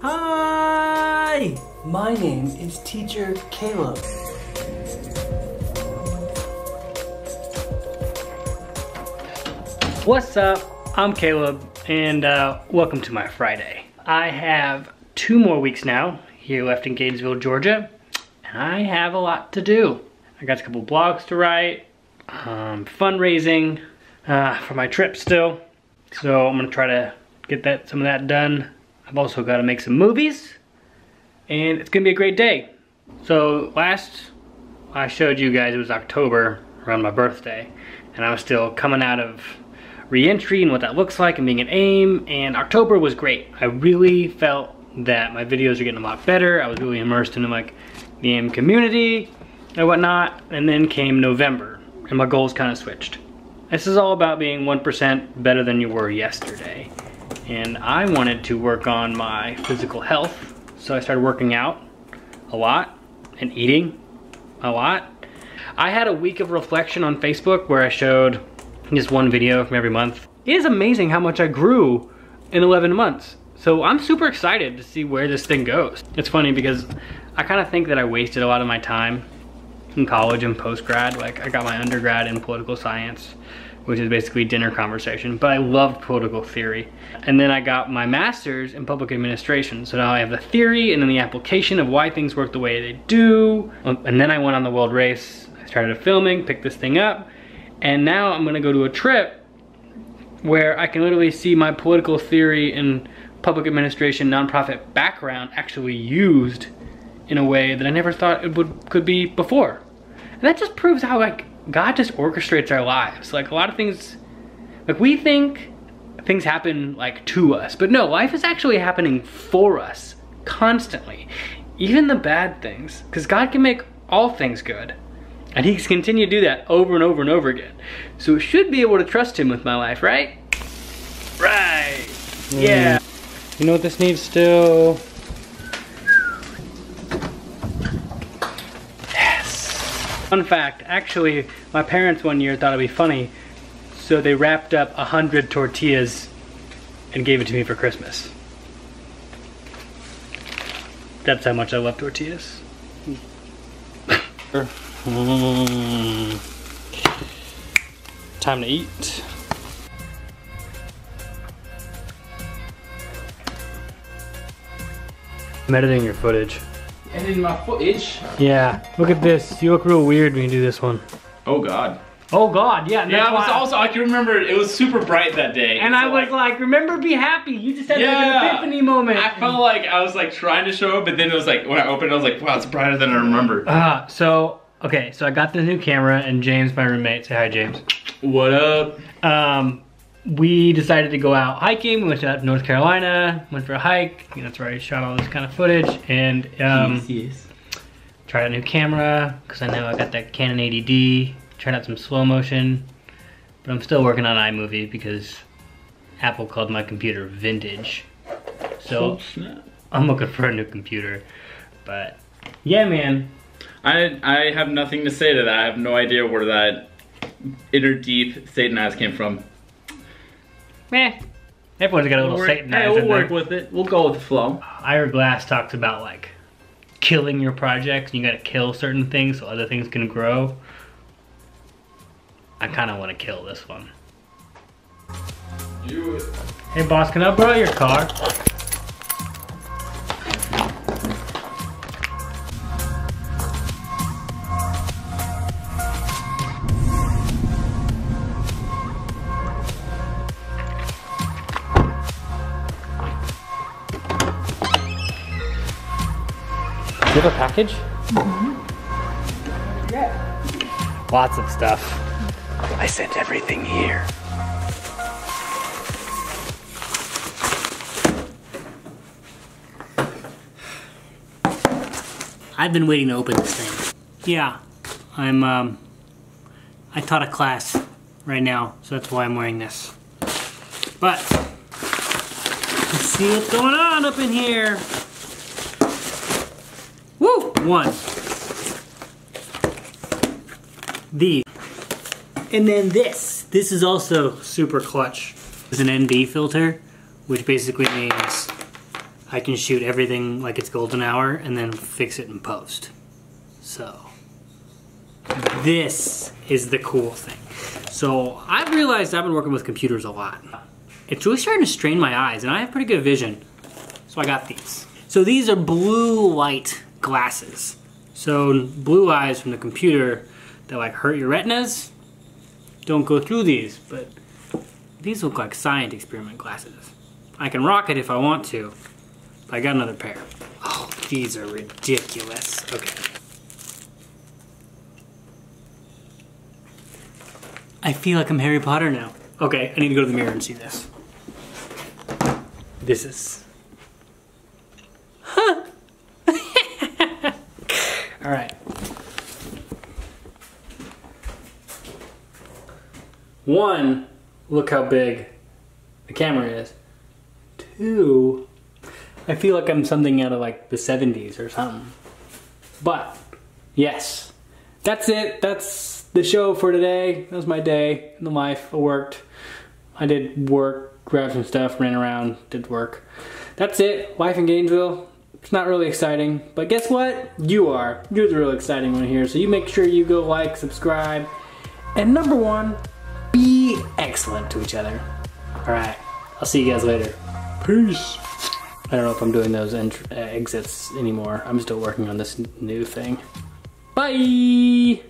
Hi! My name is Teacher Caleb. What's up? I'm Caleb, and uh, welcome to my Friday. I have two more weeks now here left in Gainesville, Georgia, and I have a lot to do. I got a couple blogs to write, um, fundraising uh, for my trip still, so I'm gonna try to get that some of that done. I've also got to make some movies, and it's gonna be a great day. So last I showed you guys it was October around my birthday, and I was still coming out of re-entry and what that looks like and being an AIM, and October was great. I really felt that my videos are getting a lot better. I was really immersed in like the AIM community and whatnot, and then came November, and my goals kind of switched. This is all about being 1% better than you were yesterday. And I wanted to work on my physical health, so I started working out a lot and eating a lot. I had a week of reflection on Facebook where I showed just one video from every month. It is amazing how much I grew in 11 months. So I'm super excited to see where this thing goes. It's funny because I kind of think that I wasted a lot of my time in college and post-grad. Like I got my undergrad in political science, which is basically dinner conversation, but I loved political theory. And then I got my master's in public administration. So now I have the theory and then the application of why things work the way they do. Um, and then I went on the world race. I started filming, picked this thing up, and now I'm gonna go to a trip where I can literally see my political theory and public administration nonprofit background actually used in a way that I never thought it would could be before. And that just proves how like God just orchestrates our lives. Like a lot of things, like we think things happen like to us, but no, life is actually happening for us constantly. Even the bad things, because God can make all things good. And he can continue to do that over and over and over again. So we should be able to trust him with my life, right? Right. Mm. Yeah. You know what this needs still? Yes. Fun fact, actually, my parents one year thought it'd be funny, so they wrapped up a hundred tortillas and gave it to me for Christmas. That's how much I love tortillas. Mm. Time to eat. I'm editing your footage. Editing my footage? Yeah. Look at this. You look real weird when you do this one. Oh god. Oh god, yeah. Yeah, I was also I can remember it was super bright that day. And so I was like, like, remember be happy. You just had yeah, like an epiphany moment. I felt like I was like trying to show it, but then it was like when I opened it, I was like, wow, it's brighter than I remember. Uh so okay, so I got the new camera and James, my roommate, say hi James. What up? Um we decided to go out hiking. We went to North Carolina, went for a hike. You know, that's where I shot all this kind of footage. And um, yes, yes. tried a new camera because I know I got that Canon 80D. Tried out some slow motion, but I'm still working on iMovie because Apple called my computer vintage. So I'm looking for a new computer. But yeah, man. I I have nothing to say to that. I have no idea where that inner deep Satan eyes came from. Meh. Everyone's got a little Satan Hey, we'll work with it. We'll go with the flow. Ira Glass talks about like killing your projects. You gotta kill certain things so other things can grow. I kind of want to kill this one. Hey boss, can I borrow your car? You have a package? Mm -hmm. Yeah. Lots of stuff. I sent everything here. I've been waiting to open this thing. Yeah, I'm, um, I taught a class right now, so that's why I'm wearing this. But, let's see what's going on up in here. Woo! One. The. And then this. This is also super clutch. It's an ND filter, which basically means I can shoot everything like it's golden hour and then fix it in post. So this is the cool thing. So I've realized I've been working with computers a lot. It's really starting to strain my eyes and I have pretty good vision. So I got these. So these are blue light glasses. So blue eyes from the computer that like hurt your retinas don't go through these, but these look like science experiment glasses. I can rock it if I want to. I got another pair. Oh, these are ridiculous. Okay. I feel like I'm Harry Potter now. Okay, I need to go to the mirror and see this. This is... All right. One, look how big the camera is. Two, I feel like I'm something out of like the 70s or something. But, yes, that's it. That's the show for today. That was my day in the life. I worked. I did work, grabbed some stuff, ran around, did work. That's it. Life in Gainesville. It's not really exciting, but guess what? You are. You're the real exciting one here. So you make sure you go like, subscribe, and number one, be excellent to each other. All right. I'll see you guys later. Peace. I don't know if I'm doing those uh, exits anymore. I'm still working on this new thing. Bye.